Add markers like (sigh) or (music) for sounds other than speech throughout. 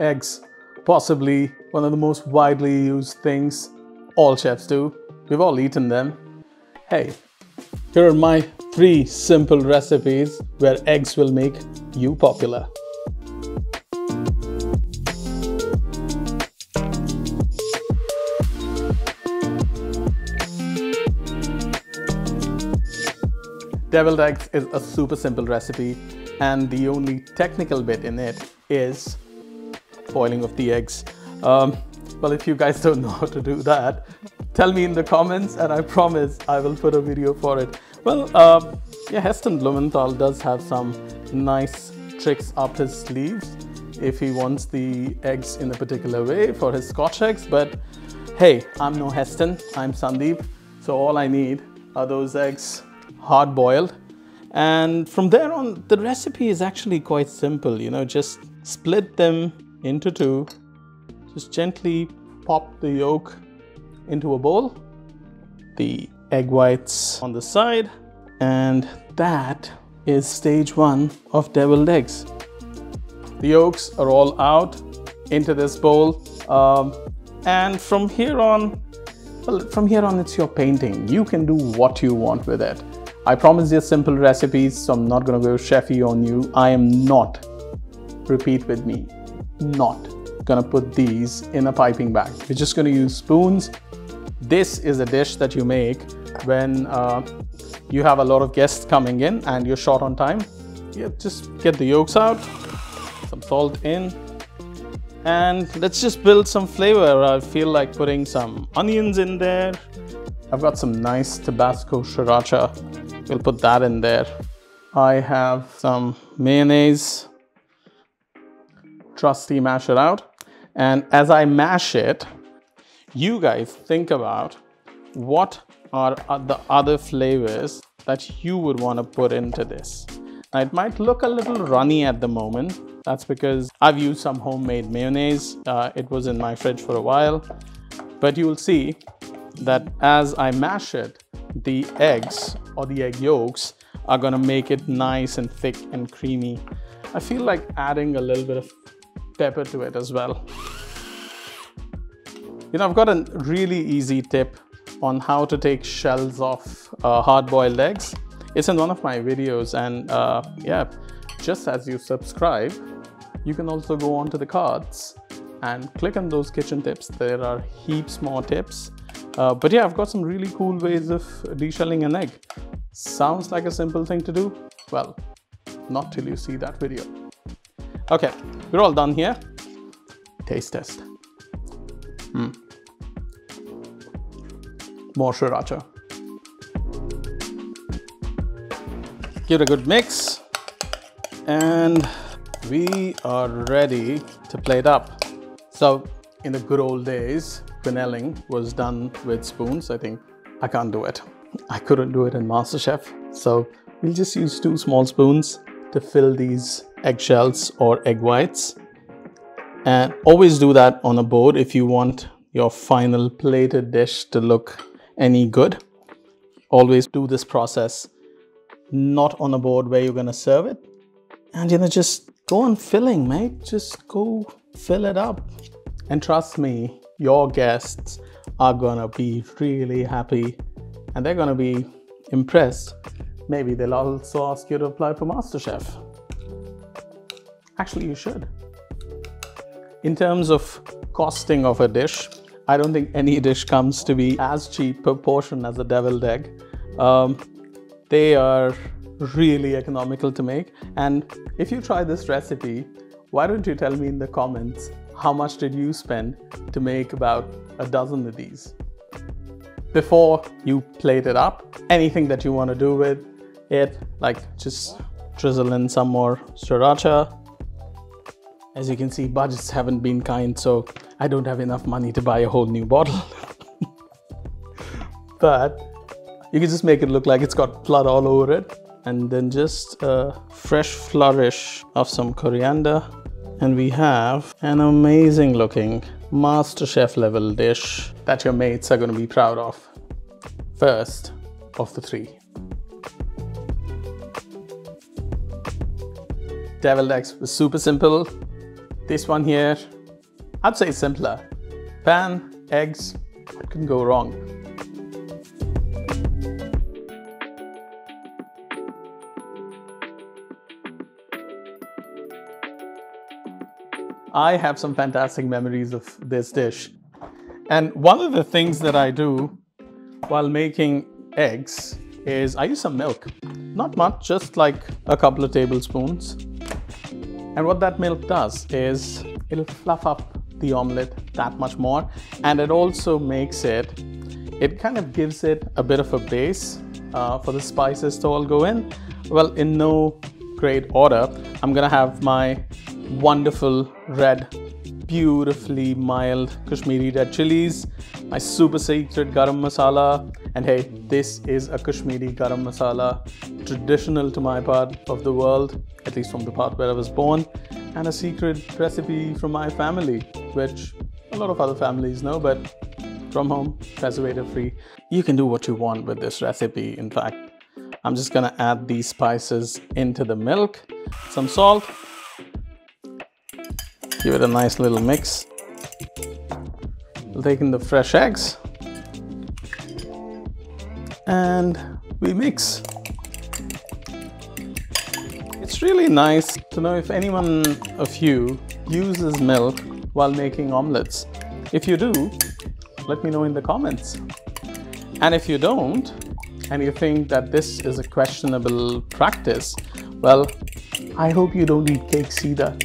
eggs, possibly one of the most widely used things all chefs do. We've all eaten them. Hey, here are my three simple recipes where eggs will make you popular. Deviled eggs is a super simple recipe and the only technical bit in it is boiling of the eggs. Um, well, if you guys don't (laughs) know how to do that, tell me in the comments and I promise I will put a video for it. Well, uh, yeah, Heston Blumenthal does have some nice tricks up his sleeves if he wants the eggs in a particular way for his scotch eggs. But hey, I'm no Heston, I'm Sandeep. So all I need are those eggs hard boiled. And from there on, the recipe is actually quite simple. You know, just split them into two. Just gently pop the yolk into a bowl. The egg whites on the side. And that is stage one of deviled eggs. The yolks are all out into this bowl. Um, and from here on, well, from here on, it's your painting. You can do what you want with it. I promise you simple recipes, so I'm not gonna go chefy on you. I am not, repeat with me, not gonna put these in a piping bag. We're just gonna use spoons. This is a dish that you make when uh, you have a lot of guests coming in and you're short on time. Yeah, just get the yolks out, some salt in, and let's just build some flavor. I feel like putting some onions in there. I've got some nice Tabasco sriracha We'll put that in there. I have some mayonnaise. Trusty mash it out. And as I mash it, you guys think about what are the other flavors that you would want to put into this. Now it might look a little runny at the moment. That's because I've used some homemade mayonnaise. Uh, it was in my fridge for a while. But you'll see that as I mash it, the eggs or the egg yolks are gonna make it nice and thick and creamy. I feel like adding a little bit of pepper to it as well. You know, I've got a really easy tip on how to take shells off uh, hard-boiled eggs. It's in one of my videos and uh, yeah, just as you subscribe, you can also go onto the cards and click on those kitchen tips. There are heaps more tips uh, but yeah, I've got some really cool ways of deshelling an egg. Sounds like a simple thing to do? Well, not till you see that video. Okay, we're all done here. Taste test. Hmm. More sriracha. Give it a good mix. And we are ready to plate up. So in the good old days, quenelling was done with spoons. I think I can't do it. I couldn't do it in MasterChef. So we'll just use two small spoons to fill these eggshells or egg whites. And always do that on a board if you want your final plated dish to look any good. Always do this process not on a board where you're gonna serve it. And you know, just go on filling, mate. Just go fill it up. And trust me, your guests are gonna be really happy and they're gonna be impressed. Maybe they'll also ask you to apply for MasterChef. Actually, you should. In terms of costing of a dish, I don't think any dish comes to be as cheap per portion as a deviled egg. Um, they are really economical to make. And if you try this recipe, why don't you tell me in the comments how much did you spend to make about a dozen of these? Before you plate it up, anything that you want to do with it, like just drizzle in some more sriracha. As you can see, budgets haven't been kind, so I don't have enough money to buy a whole new bottle. (laughs) but you can just make it look like it's got blood all over it. And then just a fresh flourish of some coriander and we have an amazing looking MasterChef level dish that your mates are going to be proud of. First of the three. Deviled eggs was super simple. This one here, I'd say simpler. Pan, eggs, what can go wrong? I have some fantastic memories of this dish. And one of the things that I do while making eggs is I use some milk. Not much, just like a couple of tablespoons. And what that milk does is it'll fluff up the omelette that much more. And it also makes it, it kind of gives it a bit of a base uh, for the spices to all go in. Well, in no great order, I'm gonna have my wonderful red, beautifully mild Kashmiri red chilies, my super secret garam masala, and hey, this is a Kashmiri garam masala, traditional to my part of the world, at least from the part where I was born, and a secret recipe from my family, which a lot of other families know, but from home, preservative free. You can do what you want with this recipe, in fact. I'm just gonna add these spices into the milk, some salt, Give it a nice little mix. We'll take in the fresh eggs and we mix. It's really nice to know if anyone of you uses milk while making omelets. If you do, let me know in the comments. And if you don't, and you think that this is a questionable practice, well, I hope you don't eat cakes either.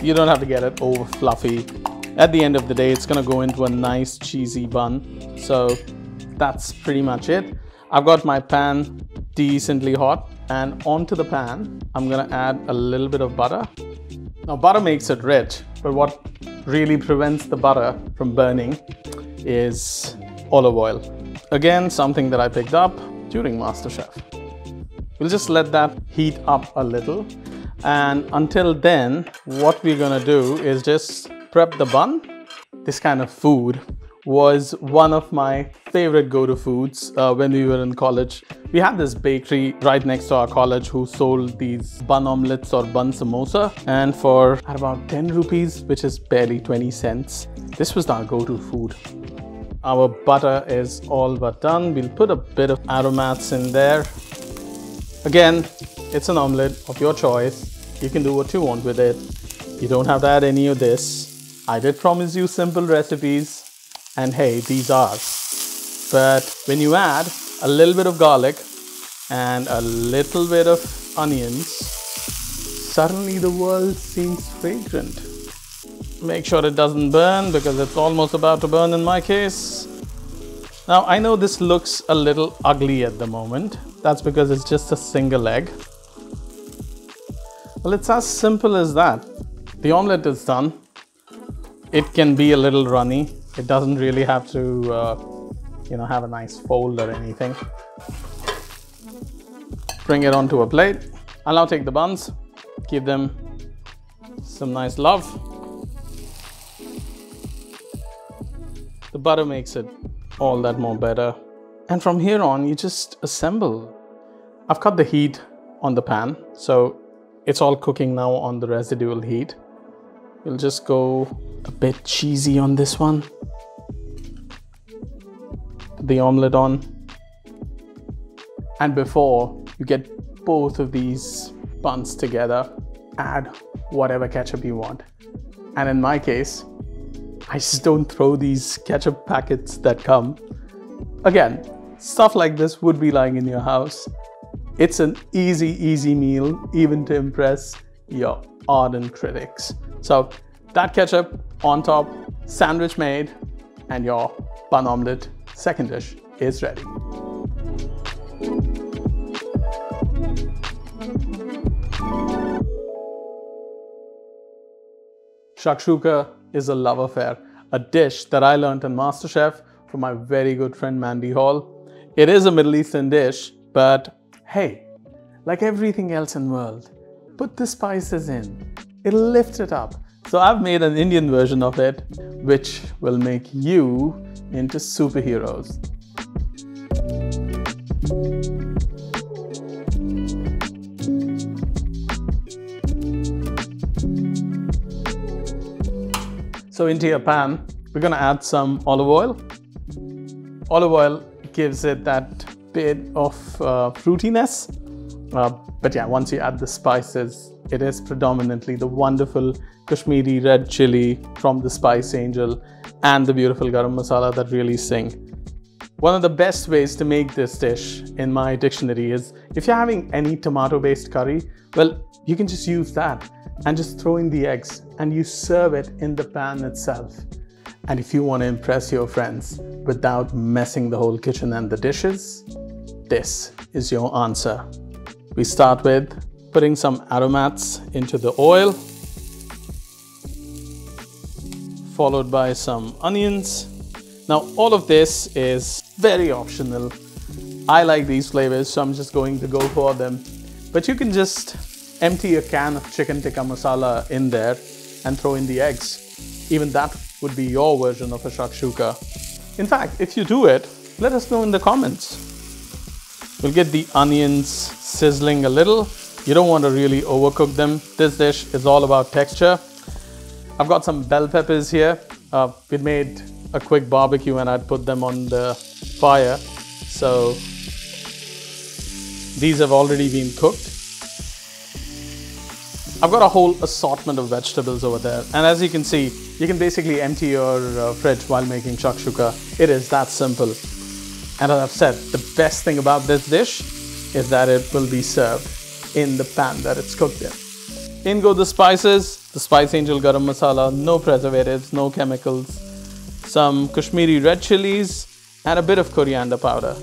You don't have to get it over fluffy. At the end of the day, it's gonna go into a nice cheesy bun. So that's pretty much it. I've got my pan decently hot and onto the pan, I'm gonna add a little bit of butter. Now butter makes it rich, but what really prevents the butter from burning is olive oil. Again, something that I picked up during MasterChef. We'll just let that heat up a little and until then, what we're gonna do is just prep the bun. This kind of food was one of my favorite go-to foods uh, when we were in college. We had this bakery right next to our college who sold these bun omelets or bun samosa and for about 10 rupees, which is barely 20 cents, this was our go-to food. Our butter is all but done. We'll put a bit of aromats in there. Again, it's an omelette of your choice. You can do what you want with it. You don't have to add any of this. I did promise you simple recipes and hey, these are. But when you add a little bit of garlic and a little bit of onions, suddenly the world seems fragrant. Make sure it doesn't burn because it's almost about to burn in my case. Now I know this looks a little ugly at the moment. That's because it's just a single egg. Well, it's as simple as that. The omelette is done. It can be a little runny. It doesn't really have to, uh, you know, have a nice fold or anything. Bring it onto a plate. I'll now take the buns, give them some nice love. The butter makes it all that more better. And from here on, you just assemble. I've cut the heat on the pan, so it's all cooking now on the residual heat. We'll just go a bit cheesy on this one. The omelette on. And before you get both of these buns together, add whatever ketchup you want. And in my case, I just don't throw these ketchup packets that come. Again, stuff like this would be lying in your house. It's an easy, easy meal, even to impress your ardent critics. So that ketchup on top, sandwich made, and your bun omelette second dish is ready. Shakshuka is a love affair, a dish that I learned in MasterChef from my very good friend Mandy Hall. It is a Middle Eastern dish, but hey, like everything else in the world, put the spices in. It'll lift it up. So I've made an Indian version of it, which will make you into superheroes. So into your pan, we're gonna add some olive oil. Olive oil gives it that bit of uh, fruitiness. Uh, but yeah, once you add the spices, it is predominantly the wonderful Kashmiri red chili from the Spice Angel and the beautiful garam masala that really sing. One of the best ways to make this dish in my dictionary is if you're having any tomato based curry, well, you can just use that and just throw in the eggs and you serve it in the pan itself. And if you want to impress your friends without messing the whole kitchen and the dishes, this is your answer. We start with putting some aromats into the oil, followed by some onions. Now all of this is very optional. I like these flavors, so I'm just going to go for them. But you can just empty a can of chicken tikka masala in there and throw in the eggs. Even that would be your version of a shakshuka. In fact, if you do it, let us know in the comments. We'll get the onions sizzling a little. You don't want to really overcook them. This dish is all about texture. I've got some bell peppers here. Uh, we made a quick barbecue and I'd put them on the fire. So these have already been cooked. I've got a whole assortment of vegetables over there. And as you can see, you can basically empty your uh, fridge while making shakshuka. It is that simple. And as I've said, the best thing about this dish is that it will be served in the pan that it's cooked in. In go the spices, the Spice Angel Garam Masala, no preservatives, no chemicals, some Kashmiri red chilies, and a bit of coriander powder.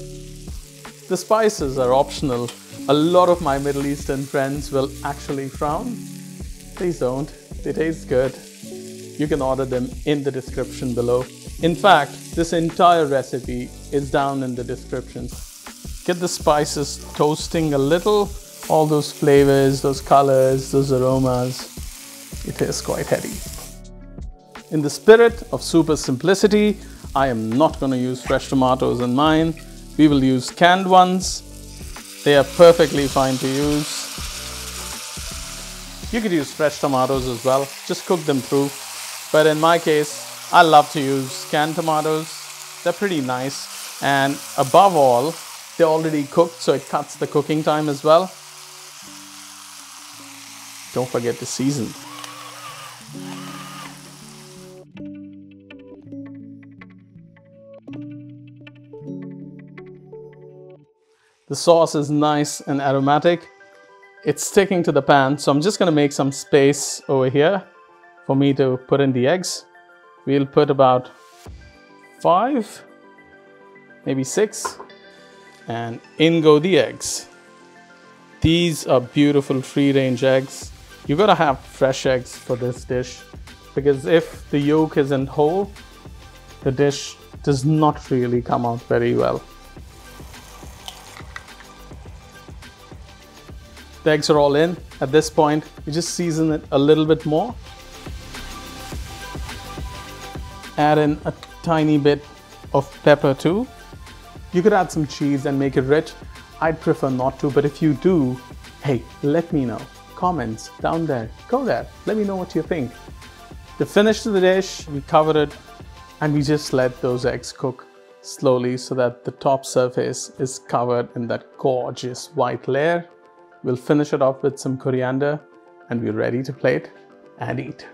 The spices are optional a lot of my Middle Eastern friends will actually frown. Please don't, they taste good. You can order them in the description below. In fact, this entire recipe is down in the description. Get the spices toasting a little, all those flavors, those colors, those aromas. It is quite heady. In the spirit of super simplicity, I am not going to use fresh tomatoes in mine. We will use canned ones they are perfectly fine to use. You could use fresh tomatoes as well, just cook them through. But in my case, I love to use canned tomatoes. They're pretty nice. And above all, they're already cooked, so it cuts the cooking time as well. Don't forget to season. The sauce is nice and aromatic. It's sticking to the pan, so I'm just gonna make some space over here for me to put in the eggs. We'll put about five, maybe six, and in go the eggs. These are beautiful free range eggs. You gotta have fresh eggs for this dish because if the yolk isn't whole, the dish does not really come out very well. The eggs are all in. At this point, you just season it a little bit more. Add in a tiny bit of pepper too. You could add some cheese and make it rich. I'd prefer not to, but if you do, hey, let me know. Comments down there. Go there. Let me know what you think. The finish to the dish, we cover it and we just let those eggs cook slowly so that the top surface is covered in that gorgeous white layer. We'll finish it off with some coriander and we're ready to plate and eat.